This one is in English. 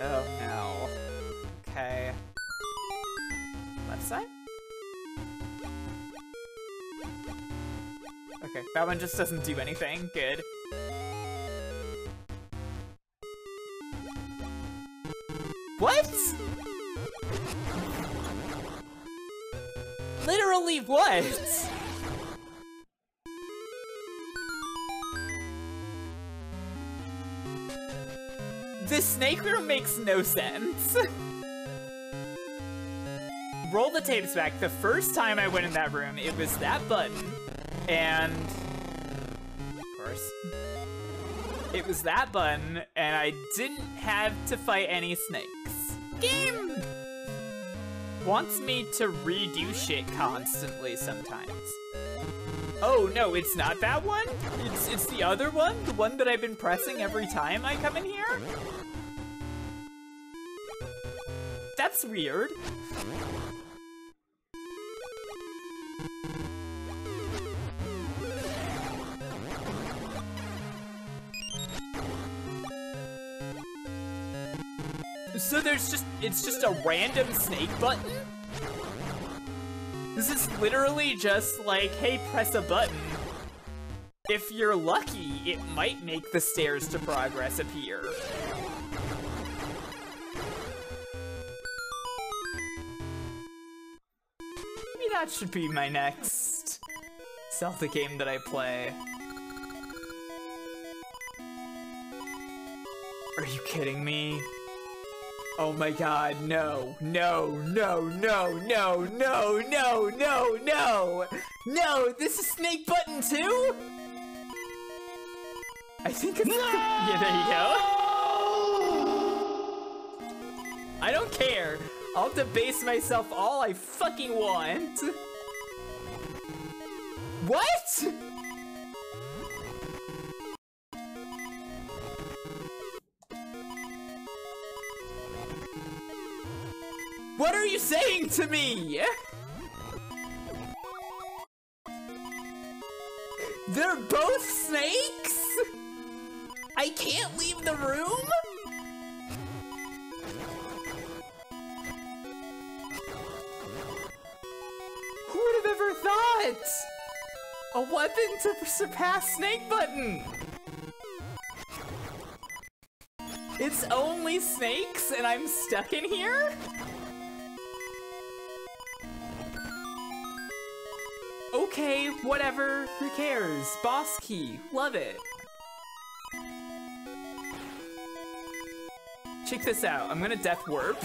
Oh no. Okay. Left side? Okay, that one just doesn't do anything. Good. What? Literally what? This snake room makes no sense. Roll the tapes back. The first time I went in that room, it was that button, and... Of course. It was that button, and I didn't have to fight any snakes. Game! Wants me to redo shit constantly sometimes. Oh, no, it's not that one? It's, it's the other one? The one that I've been pressing every time I come in here? That's weird. So there's just, it's just a random snake button? This is literally just like, hey, press a button. If you're lucky, it might make the stairs to progress appear. Maybe that should be my next Zelda game that I play. Are you kidding me? Oh my god, no, no, no, no, no, no, no, no, no! No, this is Snake Button too? I think it's- no! Yeah, there you go. I don't care. I'll debase myself all I fucking want. What? What are you saying to me? They're both snakes? I can't leave the room? Who would have ever thought? A weapon to surpass Snake Button! It's only snakes and I'm stuck in here? Okay, whatever, who cares? Boss key, love it. Check this out, I'm gonna death warp.